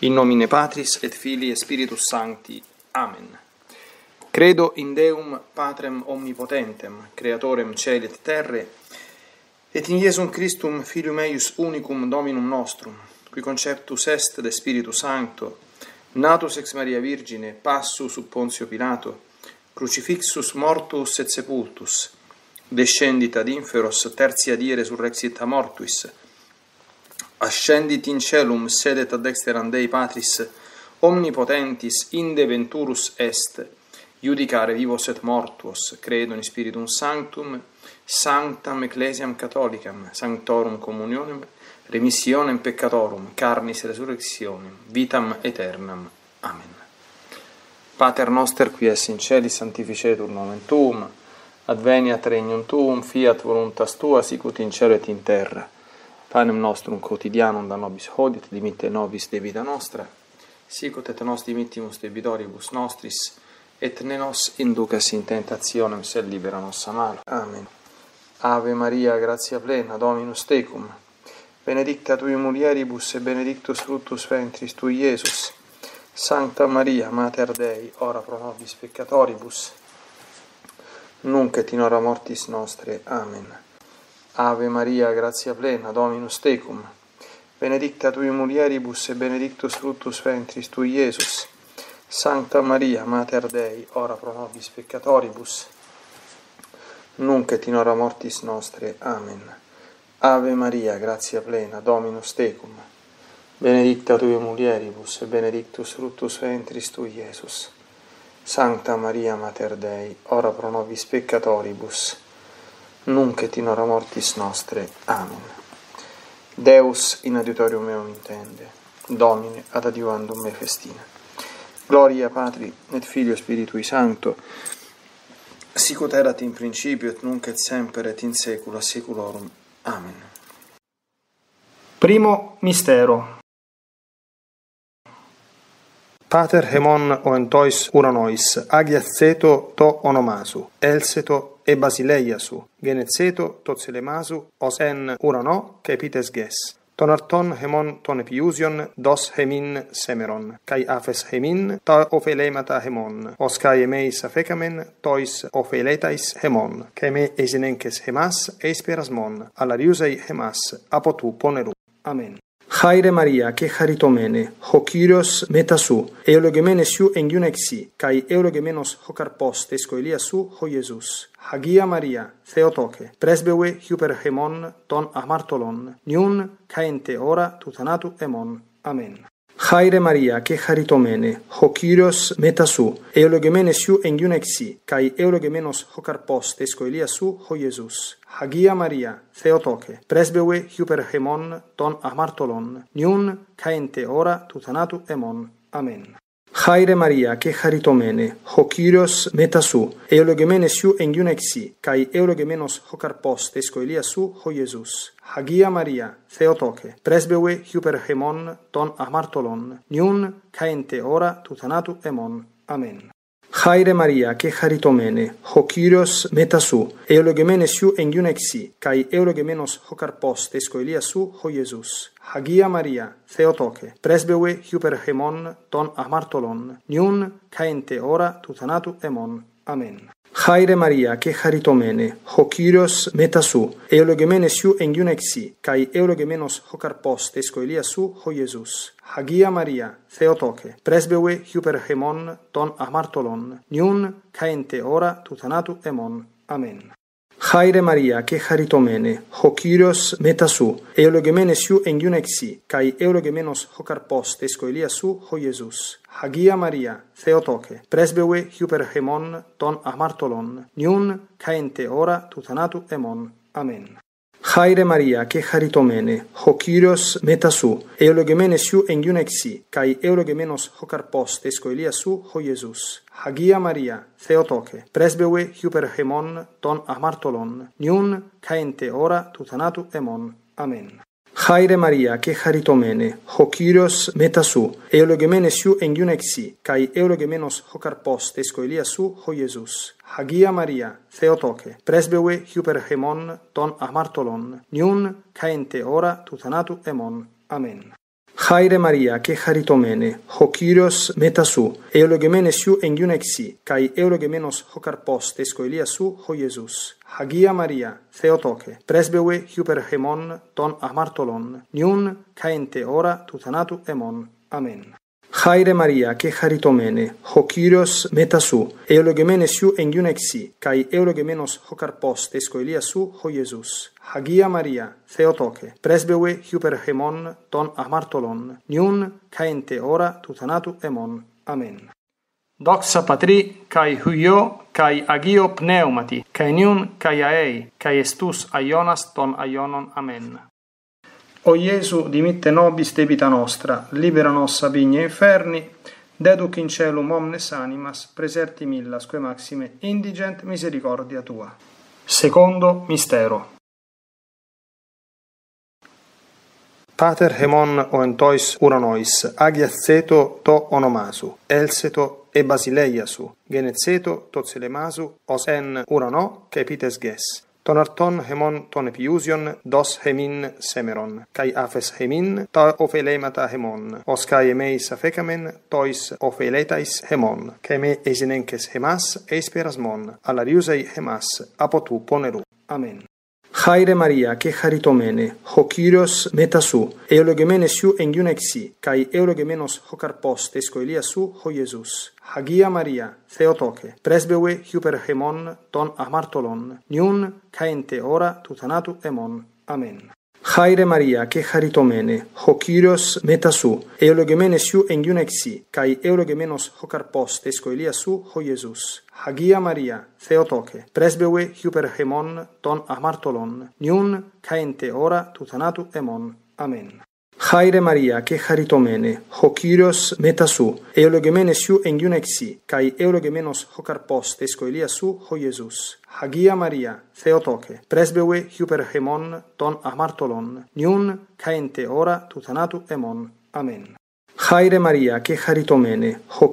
In nomine Patris et Filii et Spiritus Sancti. Amen. Credo in Deum Patrem omnipotentem, creatorem celi et terre, et in Iesum Christum Filium eius unicum Dominum nostrum, qui conceptus est de Spiritu Sancto, natus ex Maria Virgine, passus sub Pontio Pilato, crucifixus mortus et sepultus, descendit ad inferos, tertia die resurrexit a mortuis, Ascendit in celum, sedet ad dexteram Dei Patris, omnipotentis inde venturus est, iudicare vivos et mortuos, credo in spiritum sanctum, sanctam ecclesiam catholicam, sanctorum communionem, remissionem peccatorum, carnis resurrectionem, vitam aeternam. Amen. Pater noster qui es in celi, sanctificetur nomen tuum, adveniat regnum tuum, fiat voluntas tua, sicut in cielo et in terra panem nostrum quotidianum da nobis hodit, dimitte nobis debita nostra, sicut et nos dimittimus debitoribus nostris, et ne nos inducas in tentationem, sed libera nos a malo. Amen. Ave Maria, gratia plena, Dominus tecum, benedicta tui mulieribus, e benedictus fructus ventris tui, Iesus. Sancta Maria, Mater Dei, ora pro nobis peccatoribus, nunc et in hora mortis nostre. Amen. Ave Maria, gratia plena, Dominus tecum, benedicta tui mulieribus e benedictus fructus ventris tui, Iesus. Sancta Maria, Mater Dei, ora pro nobis peccatoribus, nunc et in hora mortis nostre. Amen. Ave Maria, gratia plena, Dominus tecum, benedicta tui mulieribus e benedictus fructus ventris tui, Iesus. Sancta Maria, Mater Dei, ora pro nobis peccatoribus, nunc et in hora mortis nostre. Amen. Deus in adiutorium meum intende, Domine ad adiuvandum me festina. Gloria Patri et Filio Spiritui Sancto, sicut erat in principio et nunc et semper et in saecula saeculorum. Amen. Primo mistero. Pater hemon oentois uranois, agiat ceto to onomasu, elseto e Basileiasu, Genezeto, Totselemasu, os en Urano, Kepites Ges. Tonarton hemon ton epiusion dos hemin semeron, kai afes hemin ta ofelemata hemon, os kai emeis afekamen tois ofeletais hemon, kai me esinenkes hemas esperasmon, alariusei hemas apotu poneru. Amen. Χαίρε Μαρία, κεχαριτωμένη, Χοκίριος μετά σου, εύλογε μένες σου εγγυόνεξι, καὶ εύλογε μένος ο καρπός τες κοιλίας σου, ο Ιησούς. Άγια Μαρία, Θεότοκε, πρεσβεύε η υπερχειμών τον νιούν καὶ εν τῇ ώρᾳ εμών. Αμήν. Χάιρε Μαρία και χαριτωμένε, ο κύριο μετά σου, εολογημένε σου εγγύουν εξή, καί εολογημένο ο καρπό τη κοηλία σου, ο Ιεζού. Αγία Μαρία, Θεοτόκε, πρέσβεουε χιουπερχεμών των αμαρτωλών, νιούν καέντε ώρα του θανάτου εμών. Αμήν. Χάιρε Μαρία, κα καριτομέναι, ο κύρος με σου. Εύλογε μεναι σου εν γιουνεξί, καϊ εύλογε μεν ω ο καρπός, σου, ο Ιesus. Αγία Μαρία, Θεότοκε, πρέσβευε, χιούper hemón, τον αμαρτόν, νέον, καϊντε hora, τουθανάτου hemón. Αμέν. Χάιρε Μαρία, καριτομέναι, ο κύρος μετά σου. Εύλογε σου εν γιουνεξί, καϊ εύλογε μεν ω ο καρπός, σου, ο Ιesus. Hagia Maria, Theotoke, presbewe hyperhemon ton amartolon, nun caente ora tutanatu emon. Αμεν. Χαίρε Μαρία, και χαριτωμένε, ο κύριο μετά σου, εολογεμένε σου εγγύουν εξή, καί εολογεμένο ο καρπό τη σου, ο Ιεσού. Αγία Μαρία, Θεοτόκε, πρέσβεουε χιουπερχεμών των αμαρτωλών, νιούν καέντε ώρα του θανάτου εμών. Αμήν. Χάιρε Μαρία και χαριτωμένε, ο κύριο μετά σου, εολογημένε σου εγγύουν εξή, καί εολογημένο ο καρπό τη σου, ο Ιεζού. Αγία Μαρία, Θεοτόκε, πρέσβευε χιουπερχεμών των αμαρτωλών, νιούν καέντε ώρα του θανάτου. Αμήν tutanatu emon. Amen. Haire Maria, que charitomene, ho Kyrios meta su, eulogemene su engiun exi, cae eulogemenos ho carpos tesco Elia su, ho Jesus. Hagia Maria, Theotoke, presbewe hyper hemon ton amartolon, niun caente Χάιρε Μαρία και χαριτωμένε, ο κύριο μετά σου, εολογημένε σου εγγύουν καί εολογημένο ο καρπό τη σου, ο Ιεσού. Αγία Μαρία, Θεοτόκε, πρέσβευε χιουπερχεμών των αμαρτωλών, νιούν καέντε ώρα του θανάτου εμών. Αμήν. Χάιρε Μαρία και χαριτωμένε, ο κύριο μετά σου, εολογημένε σου εγγύουν καί εολογημένο ο καρπό τη κοηλία σου, ο Ιεσού. Αγία Μαρία, Θεοτόκε, πρέσβεουε υπερχεμών των αμαρτωλών, νιούν καέντε ώρα του θανάτου εμών. Αμήν. Χάιρε Μαρία και χαριτωμένε, ο κύριο μετά σου, αιολογημένε σου εγγύουν καί αιολογημένο ο καρπό τη σου, ο Ιεζού. Αγία Μαρία, Θεοτόκε, πρέσβευε χιουπερχεμών τον αμαρτωλών, νιούν καέντε ώρα του θανάτου εμών. Αμέν. Δόξα πατρί, καί χουγιό, καί αγίο πνεύματι, καί νιούν καί αέι, καί εστούς αιώνας των αιώνων. Αμέν. O Iesu, dimitte nobis debita nostra, libera nos bigne inferni, deduc in celum omnes animas, preserti millas que maxime indigent misericordia tua. Secondo mistero. Pater hemon oentois uranois, agiaceto to onomasu, elseto e basileiasu, genezeto to celemasu, os en urano, kepites ges. Τον αρτών χεμών των επιούσιων δος χεμήν σέμερον, καί άφες χεμήν τα ωφελέματα χεμών, ως καί εμείς αφέκαμεν τοις ωφελέταις χεμών, και με εζηνέγκες χεμάς εσπερασμόν, αλλαριούσαι χεμάς, από του πόνερου. Amen. Χάιρε Μαρία και χαριτωμένε, ο Κύριος μετά σου, ευλογημένε σου εγγύουν εξή, καί ευλογημένος ο καρπός της κοηλίας σου, ο Ιησούς. Hagia Maria, Theotoke, presbewe hyperhemon ton amartolon, niun caente ora tu tanatu emon. Amen. Χάιρε Μαρία, κα καριτομέναι, ο κύρος με σου. Εύλογε μεναι σου εν γιουνεξί, καϊ εύλογε μεναι σου χωρπόστη σκοελία σου, ο Ιesus. Αγία Μαρία, Θεοτόκε, πρεσβεύε, χιού περ hemών, νιούν αμαρτόν, νέν καϊντε hora, τουθανάτου hemών. Αμέν. Χάιρε Μαρία, καριτομέναι, ο κύρος με σου. Εύλογε σου εν γιουνεξί, καϊ εύλογε μεναι σου χωρπόστη σκοελία σου, ο Ιesus. Αγία Μαρία, Θεοτόκε, πρέσβευε χιουπερχαιμών τον αμαρτωλών, νιούν καέντε ώρα του θανάτου. Αμήν. Χάιρε Μαρία και χαριτωμένε, ο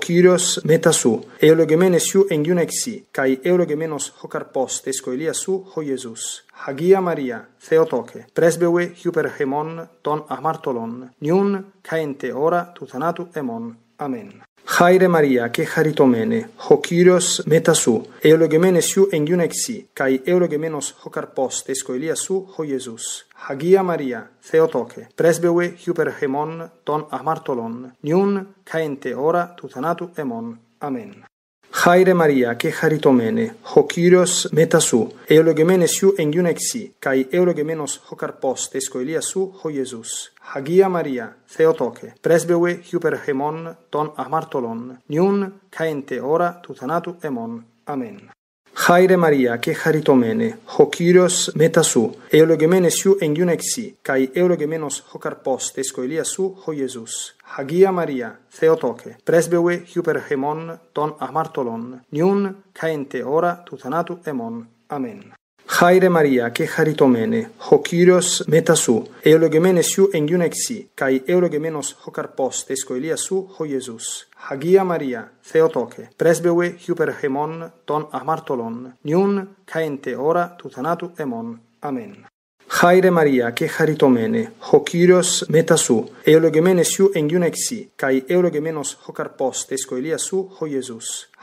μετά σου, εολογεμένε σου εγγιούν καί εολογεμένος ο καρπός της κοηλίας σου, ο Ιεσούς. Αγία Μαρία, Θεοτόκε, πρέσβευε χιουπερχαιμών των αμαρτωλών, νιούν ώρα του θανάτου εμών. Αμήν. Χάιρε Μαρία και χαριτωμένε, ο Κύριος μετά σου, ευλογημένε σου εγγύουν εξή, καί ευλογημένος ο καρπός της κοηλίας σου, ο Ιησούς. Hagia Maria, Theotoke, presbewe hyper hemon ton amartolon, niun caente ora tu thanatu emon. Amen. Χάιρε Μαρία και χαριτωμένε, ο Κύριος μετά σου, ευλογημένε σου εν καί ευλογημένος ο καρπός της κοηλία σου, ο Ιεσούς. Αγία Μαρία, Θεοτόκε, πρέσβευε χιούπερ χεμών των αμαρτωλών, νιούν καέντε ώρα του θανάτου εμών. Αμήν. Χάιρε Μαρία και χαριτωμένε, ο κύριο μετά σου, εολογημένε σου εγγύουν καί εολογημένο ο καρπό τη σου, ο Ιεζού. Αγία Μαρία, Θεοτόκε, πρέσβευε χιουπερχεμών των αμαρτωλών, νιούν καέντε ώρα του θανάτου. Αμήν. Χάιρε Μαρία και χαριτωμένε, ο Κύριος μετά σου, ευλογημένε σου εγγύουν εξή, καί ευλογημένος ο καρπός της κοηλίας σου, ο Ιησούς. Hagia Maria, Theotoke, presbewe hyperhemon ton amartolon, niun caente ora tu tanatu emon. Amen. Χάιρε Μαρία και χαριτωμένε, ο κύριο μετά σου, αιολογημένε σου εγγύουν εξή, καί αιολογημένο ο καρπό τη σχολεία σου, ο Ιεζού.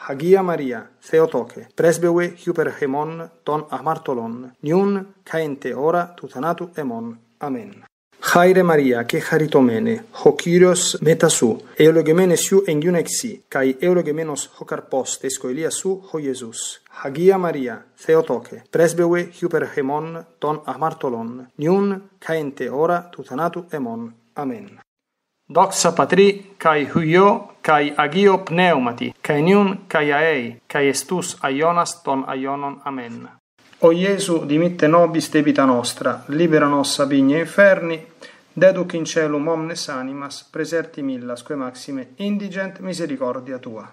Αγία Μαρία, Θεοτόκε, πρέσβεουε χιουπερχεμών των αμαρτωλών, νιούν καέντε ώρα του θανάτου εμών. Αμέν. Χάιρε Μαρία και χαριτωμένε, ο κύριο μετά σου, αιολογημένε σου εγγύουν εξή, καί αιολογημένο ο καρπό τη σχολεία σου, ο Ιεζού. Hagia Maria, Theotoke, Presbewe hyperhemon ton amartolon, niun caente ora tutanatu emon. Amen. Doxa patri, cae huio, cae agio pneumati, cae niun, cae aei, cae estus aionas ton aionon. Amen. O Iesu, dimitte nobis debita nostra, libera nos ab inferni, deduc in celum omnes animas, preserti millasque maxime indigent misericordia tua.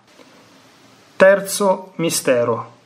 Terzo mistero.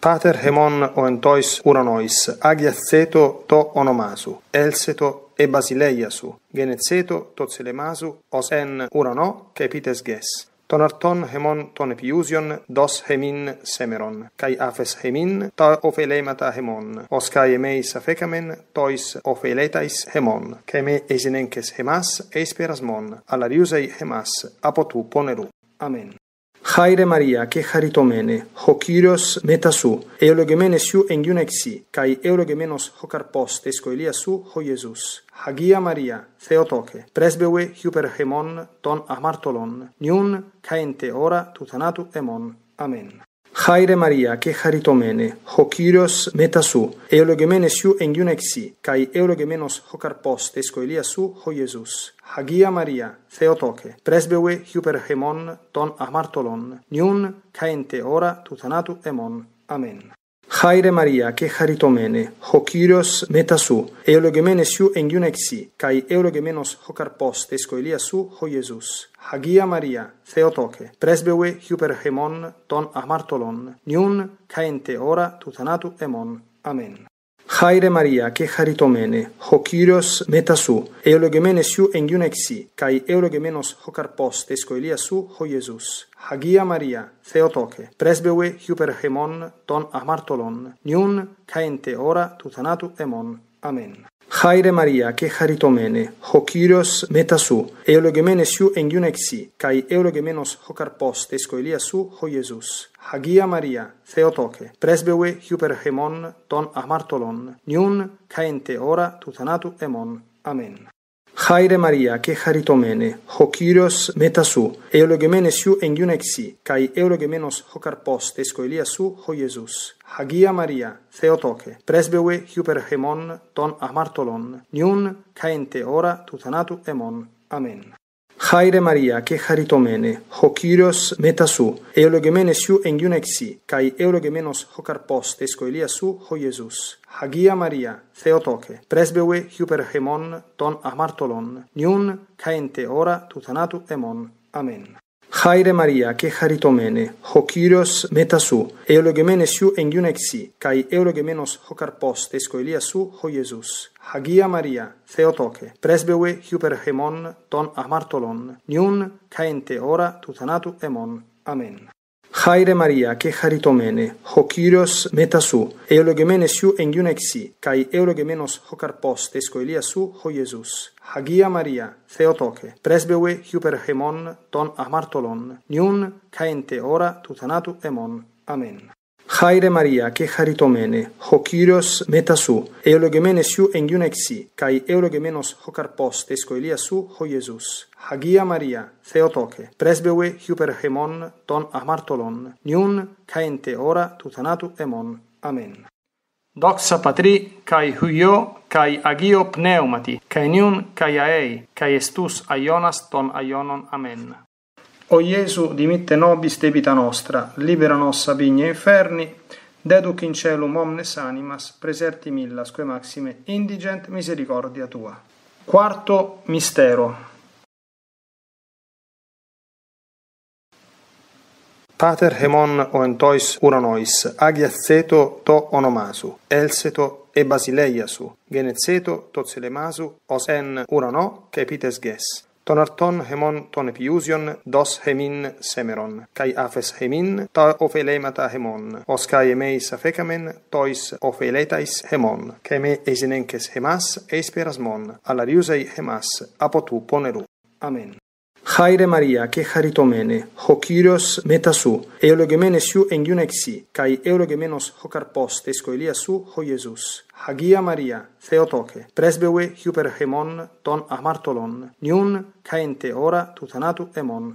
Pater hemon oentois uranois, agiaceto to onomasu, elseto e basileiasu, genetzeto to celemasu, os en urano kepites ges. Ton arton hemon ton epiusion dos hemin semeron, kai afes hemin ta ofelemata hemon, os kai emeis afecamen tois ofeletais hemon, keme esinences hemas esperasmon, alariusei hemas apotu poneru. Amen. Haire Maria, que haritomene, ho Kyrios meta su, eologemene siu engiun exi, kai eologemenos ho carpos tesco elia su, ho Jesus. Hagia Maria, Theotoke, presbewe hyper hemon ton amartolon, niun caente ora tutanatu emon. Χάιρε Μαρία και χαριτωμένε, ο κύριο μετά σου, εολογημένε σου εγγύουν καί εολογημένο ο καρπό τη σου, ο Ιεσού. Αγία Μαρία, Θεοτόκε, πρέσβευε χιουπερχεμών των αμαρτωλών, νιούν καέντε ώρα του θανάτου εμών. Αμήν. Χάιρε Μαρία και χαριτωμένε, ο κύριο μετά σου, εολογημένε σου εγγύουν καϊ εολογημένο ο καρπό τη κοηλία σου, ο Ιεζού. Αγία Μαρία, Θεοτόκε, πρέσβεουε χιουπερχαιμών των αμαρτωλών, νιούν καέντε ώρα του θανάτου. Αμήν. Καίρε Μαρία, κε χαρίτωμενε, Χοκύριος μετά σου, εύλογε μενε σου εγγυωνεξί, καί εύλογε μενος Χοκαρπός τες κοιλίας σου, Χοι Ιησούς. Αγία Μαρία, Θεότοκε, πρεσβεύε η υπερχειμόν τον νιούν καί εν του τανάτου εμόν. Αμήν. Χάιρε Μαρία και χαριτωμένε, ο Κύριος μετά σου, ευλογημένε σου εν γιούν εξή, καί ευλογημένος ο καρπός της κοηλίας σου, ο Ιησούς. Hagia Maria, Theotoke, presbewe hyper hemon ton amartolon, niun caente ora tu thanatu emon. Amen. Haire Maria, que haritomene, ho Kyrios meta su, eologemene siu engiun exi, kai eologemenos ho carpos tesco elia su, ho Jesus. Hagia Maria, Theotoke, presbewe hyper hemon ton amartolon, niun caente ora tutanatu emon. Amen. Χάιρε Μαρία και χαριτωμένε, ο κύριο μετά σου, εολογημένε σου εγγύουν καί εολογημένο ο καρπό τη σου, ο Ιεσού. Αγία Μαρία, Θεοτόκε, πρέσβεουε χιουπερχεμών των αμαρτωλών, νιούν καέντε ώρα του θανάτου εμών. Αμήν. Χάιρε Μαρία και χαριτωμένε, ο Κύριος μετά σου, ευλογημένε σου εγγύουν εξή, καί ευλογημένος ο καρπός της κοηλίας σου, ο Ιησούς. Hagia Maria, Theotoke, presbewe hyper hemon ton amartolon, niun caente ora tu tanatu emon. Amen. Παίρε μαρία, κε χαρίτωμενε, χοκύριος μετά σου, εύλογε μενε σου εγγυωνεξί, καὶ εύλογε μενος χοκαρπόςτες κοιλία σου, χοι Ιησούς. Αγία μαρία, Θεότοκε, πρεσβεύε κύπερ Χεμόν, τον νιούν, καί εντε του τανάτου Χεμόν. Αμήν. Χάιρε Μαρία και χαριτωμένε, ο κύριο μετά σου, εολογημένε σου εγγύουν εξή, καί εολογημένο ο καρπό τη σκολία σου, ο Ιεσού. Αγία Μαρία, Θεοτόκε, πρέσβεουε χιουπερχεμών των αμαρτωλών, νιούν καέντε ώρα του θανάτου εμών. Αμήν. Δόξα πατρί, καί χουιό, καί αγίο πνεύματι, καί νιούν καί αέι, καί εστούς αιώνας των αιώνων. Αμήν. O Iesu, dimitte nobis debita nostra, libera nos a vigna inferni, deduc in celum omnes animas, preserti millas que maxime indigent misericordia tua. Quarto mistero. Pater hemon oentois uranois, agiaceto to onomasu, elseto e basileiasu, genezeto to celemasu, os en urano, kepites ges. Τον αρτών χεμών των επιούσιων δος χεμήν σέμερον, καί άφες χεμήν τα ωφελέματα χεμών, ως καί εμείς αφέκαμεν τοις ωφελέταις χεμών, και με εζηνέγκες χεμάς εις περασμόν, αλλαριούσαι χεμάς, από του πονερού. Αμέν. Haire Maria, que haritomene, ho Kyrios meta su, eologemene siu engiun exi, kai eologemenos ho carpos tesco elia su, ho Jesus. Hagia Maria, Theotoke, presbewe hyper hemon ton amartolon, niun caente ora tutanatu emon.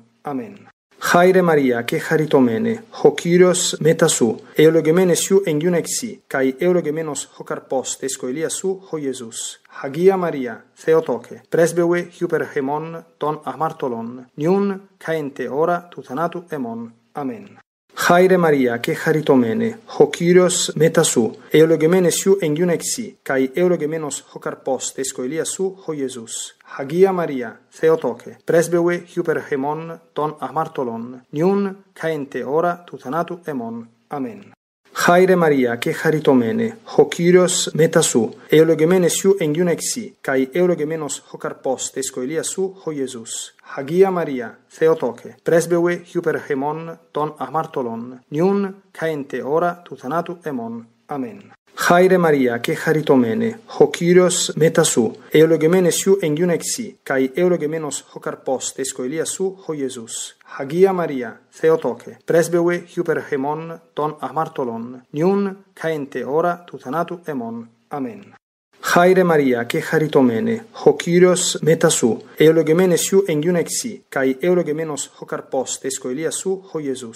Χάιρε Μαρία, κα καριτομέναι, ο κύρος με σου. Εύλογε μεναι σου εν γιουνεξί, καϊ εύλογε μεν ω ο καρπός τη κοελία σου, ο Ιesus. Άγια Μαρία, Θεοτόκε, πρεσβεύε, χιού περ hemών, νιούν αμαρτόν, νέον καϊντε hora, τουθανάτου hemών. Αμέν. Χάιρε Μαρία, καριτομέναι, ο κύρος με σου. Εύλογε μεν σου εν γιουνεξί, καϊ εύλογε ο καρπό τη κοελία σου, ο Ιesus. Αγία Μαρία, Θεοτόκε, πρέσβευε χιουπερχαιμών τον αμαρτωλών, νιούν καέντε ώρα του θανάτου εμών. Χάιρε Μαρία και χαριτωμένε, ο μετά σου, εολογεμένε σου εν καί εολογεμένος ο καρπός της κοηλία σου, ο Ιεσούς. Αγία Μαρία, Θεοτόκε, πρέσβευε χιουπερχαιμών των αμαρτωλών, νιούν ώρα του θανάτου εμών. Αμήν. Χάιρε Μαρία και χαριτωμένε, ο Κύριος μετά σου, ευλογημένε σου εγγύουν εξή, καί ευλογημένος ο καρπός της κοηλίας σου, ο Ιησούς. Hagia Maria, Theotoke, presbewe hyper hemon ton amartolon, niun caente ora tu tanatu emon. Amen. Χάιρε Μαρία και χαριτωμένε, ο κύριο μετά σου, εολογημένε σου εγγύουν εξή, καί εολογημένο ο καρπό τη σκολία σου, ο Ιεσού.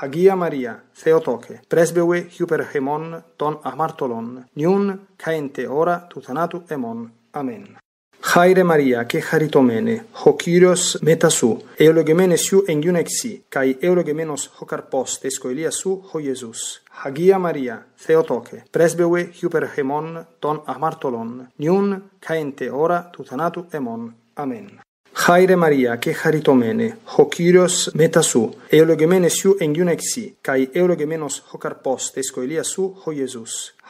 Αγία Μαρία, Θεοτόκε, πρέσβεουε χιουπερχεμών των αμαρτωλών, νιούν καέντε ώρα του θανάτου εμών. Αμήν. Χάιρε Μαρία και χαριτωμένε, ο κύριο μετά σου, εολογημένε σου εγγύουν καί εολογημένο ο καρπό τη σου, ο Ιεζού. Αγία Μαρία, Θεοτόκε, πρέσβευε χιουπερχεμών των αμαρτωλών, νιούν καέντε ώρα του θανάτου εμών. Αμήν. Χάιρε Μαρία και χαριτωμένε, ο κύριο μετά σου, αιολογημένε σου εγγύουν εξή, καί αιολογημένο ο καρπό τη σκοηλία σου, ο Ιεζού.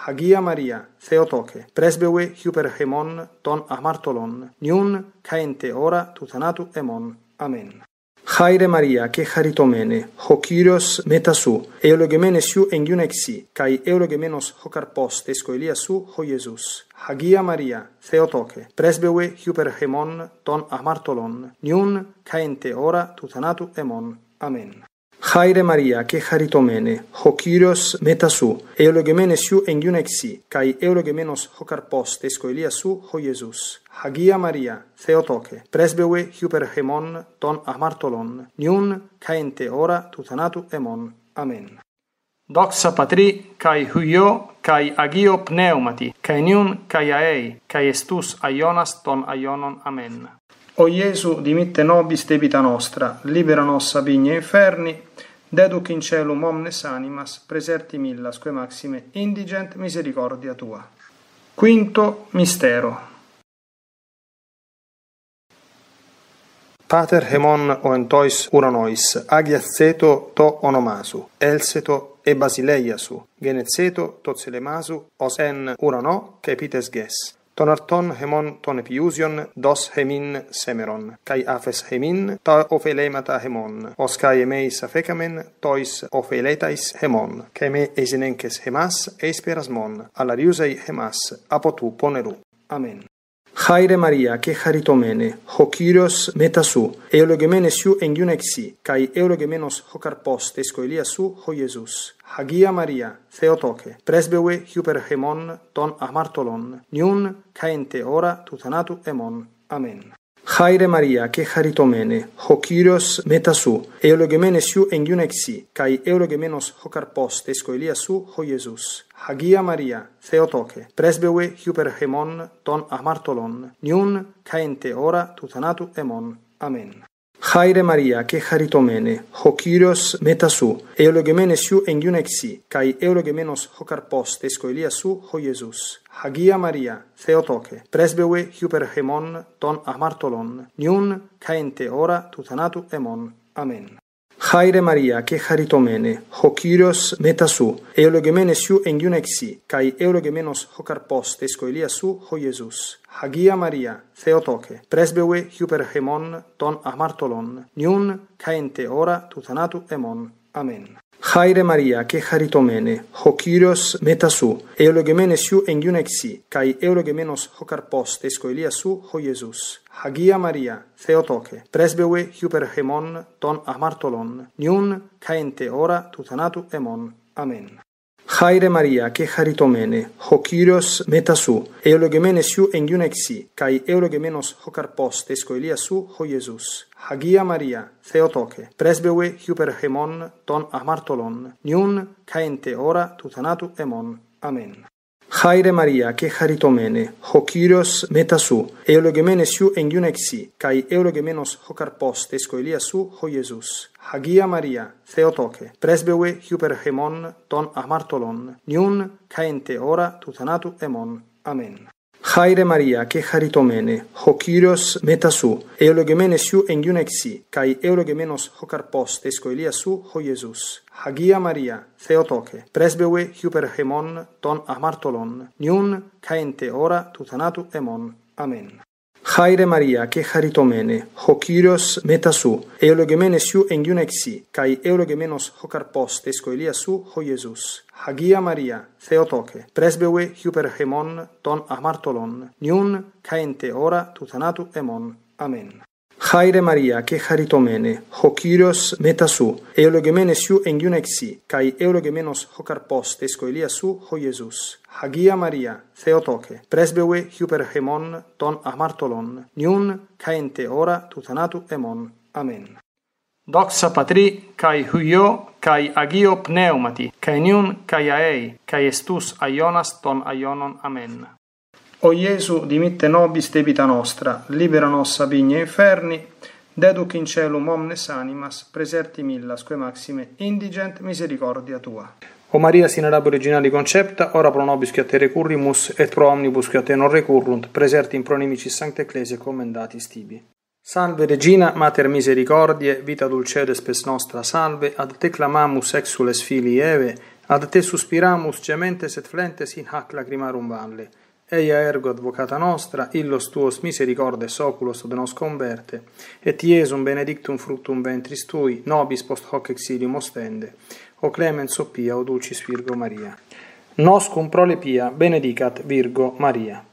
Αγία Μαρία, Θεοτόκε, πρέσβευε χιουπερχαιμών των αμαρτωλών, νιούν καέντε ώρα του θανάτου εμών. Αμήν. Χάιρε Μαρία και χαριτωμένε, ο Κύριος μετά σου, ευλογημένε σου εγγύουν εξή, καί ευλογημένος ο καρπός της κοηλίας σου, ο Ιησούς. Hagia Maria, Theotoke, presbewe hyperhemon ton amartolon, niun caente ora tu tanatu emon. Amen. Χάιρε Μαρία και χαριτωμένε, ο κύριο μετά σου, εολογημένε σου εγγύουν εξή, καί εολογημένο ο καρπό τη κοηλία σου, ο Ιεσού. Αγία Μαρία, Θεοτόκε, πρέσβεουε χιουπερχεμών των αμαρτωλών, νιούν καέντε ώρα του θανάτου εμών. Αμήν. Δόξα πατρί, καί χουγιό, καί αγίο πνεύματι, καί νιούν καί αέι, καί εστούς αιώνας των αιώνων. Αμήν. O Iesu, dimitte nobis debita nostra, libera nos a vigne inferni, deduc in celum omnes animas, preserti millas que maxime indigent misericordia tua. Quinto mistero. Pater hemon oentois uranois, agiaceto to onomasu, elseto e basileiasu, genezeto to celemasu, os en urano, kepites ges. Τον αρτών χεμών των επιούσιων δος χεμήν σέμερον, καί άφες χεμήν τα ωφελέματα χεμών, ως καί εμείς αφέκαμεν τοις ωφελέταις χεμών, και με εζενέγκες χεμάς εσπερασμόν, αλλαριούσαι χεμάς, από του πόνερου. Amen. Χάιρε Μαρία και χαριτωμένε, ο κύριο μετά σου, εολογημένε σου εγγύουν εξή, καί εολογημένο ο καρπό τη σχολεία σου, ο Ιεζού. Αγία Μαρία, Θεοτόκε, πρέσβευε χιουπερχεμών των αμαρτωλών, νιούν καέντε ώρα του θανάτου εμών. Αμέν. Χάιρε Μαρία και χαριτωμένε, μετά σου, εολογημένε σου εγγύουν καί εολογημένο σου, ο Αγία Μαρία, Θεοτόκε, πρέσβευε χιουπερχαιμών των αμαρτωλών, νιούν καίντε ώρα του θανάτου εμών. Αμήν. Χάιρε Μαρία και χαριτωμένε, ο Κύριος μετά σου, εολογεμένε σου καί εολογεμένος ο καρπός της κοηλία σου, ο Ιεσούς. Αγία Μαρία, Θεοτόκε, πρέσβευε χιουπερχαιμών των αμαρτωλών, νιούν καίντε ώρα του θανάτου εμών. Αμήν. Χάιρε Μαρία και χαριτωμένε, ο Κύριος μετά σου, εολογημένε σου εν καί εολογημένος ο καρπός της σου, ο Ιεσούς. Αγία Μαρία, Θεοτόκε, πρέσβευε χιούπερ χεμών των αμαρτωλών, νιούν καέντε ώρα του θανάτου εμών. Αμήν. Χάιρε Μαρία και χαριτωμένε, ο κύριο μετά σου, εολογημένε σου εγγύουν καϊ εολογημένο ο καρπό τη σου, ο Ιεζού. Αγία Μαρία, Θεοτόκε, πρέσβευε υπερχεμών των αμαρτωλών, νιούν καέντε ώρα του θανάτου. Αμήν ton amartolon, niun caente ora tutanatu emon. Amen. Chaire Maria, che charitomene, ho Kyrios metasu, eologemene siu engiunexi, kai eologemenos ho karpos tesco Elia su, ho Jesus. Hagia Maria, Theotoke, presbewe hyper hemon ton amartolon, Χάιρε Μαρία και χαριτωμένε, ο κύριο μετά σου, εολογεμένε σου εγγύουν καί εολογεμένο ο καρπό τη σου, ο Ιεσού. Αγία Μαρία, Θεοτόκε, πρέσβεουε χιουπερχεμών των αμαρτωλών, νιούν καέντε ώρα του θανάτου εμών. Αμήν. Χάιρε Μαρία και χαριτωμένε, ο κύριο μετά σου, εολογημένε σου εγγύουν καί εολογημένο ο καρπό τη σου, ο Ιεζού. Αγία Μαρία, Θεοτόκε, πρέσβευε χιουπερχεμών των αμαρτωλών, νιούν καέντε ώρα του εμόν. εμών. Αμέν. Χάιρε Μαρία και χαριτωμένε, ο κύριο μετά σου, εολογημένε σου εγγύουν. Αγία Μαρία, Θεοτόκε, πρέσβευε χιουπερχαιμών των αμαρτωλών, νιούν καίντε ώρα του θανάτου εμών. Χάιρε Μαρία και χαριτωμένε, ο μετά σου, εολογεμένε σου εγγιούν καί εολογεμένος ο καρπός της σου, ο Ιεσούς. Αγία Μαρία, Θεοτόκε, πρέσβευε χιουπερχαιμών τον αμαρτωλών, νιούν καίντε ώρα του θανάτου εμών. Doxa patri kai huio kai agio pneumati kai niun kai aei kai estus aionas ton aionon amen. O iesu dimitte nobis debita nostra libera nos ab inferni deduc in celum omnes animas preserti millas quae maxime indigent misericordia tua. O Maria sine ad originali concepta ora pro nobis quia te recurrimus et pro omnibus quia te non recurrunt preserti in pro sancte sancta ecclesia commendatis tibi. Salve Regina, Mater Misericordie, vita dulcede spes nostra, salve, ad te clamamus exules filii Eve, ad te suspiramus gementes et flentes in hac lacrimarum valle. Eia ergo advocata nostra, illos tuos misericordes oculos ad nos converte, et Iesum benedictum fructum ventris tui, nobis post hoc exilium ostende, o clemens o pia, o dulcis Virgo Maria. Nos cum prole pia, benedicat Virgo Maria.